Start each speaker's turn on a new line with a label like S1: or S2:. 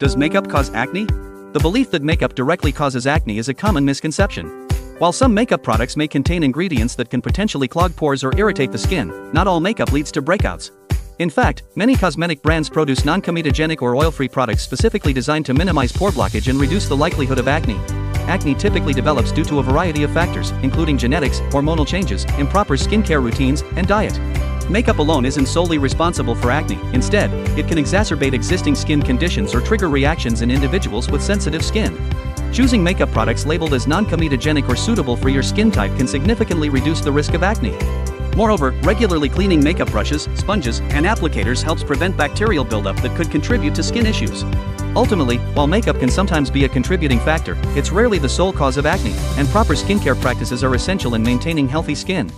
S1: Does makeup cause acne? The belief that makeup directly causes acne is a common misconception. While some makeup products may contain ingredients that can potentially clog pores or irritate the skin, not all makeup leads to breakouts. In fact, many cosmetic brands produce non-comedogenic or oil-free products specifically designed to minimize pore blockage and reduce the likelihood of acne. Acne typically develops due to a variety of factors, including genetics, hormonal changes, improper skincare routines, and diet. Makeup alone isn't solely responsible for acne, instead, it can exacerbate existing skin conditions or trigger reactions in individuals with sensitive skin. Choosing makeup products labeled as non-comedogenic or suitable for your skin type can significantly reduce the risk of acne. Moreover, regularly cleaning makeup brushes, sponges, and applicators helps prevent bacterial buildup that could contribute to skin issues. Ultimately, while makeup can sometimes be a contributing factor, it's rarely the sole cause of acne, and proper skincare practices are essential in maintaining healthy skin.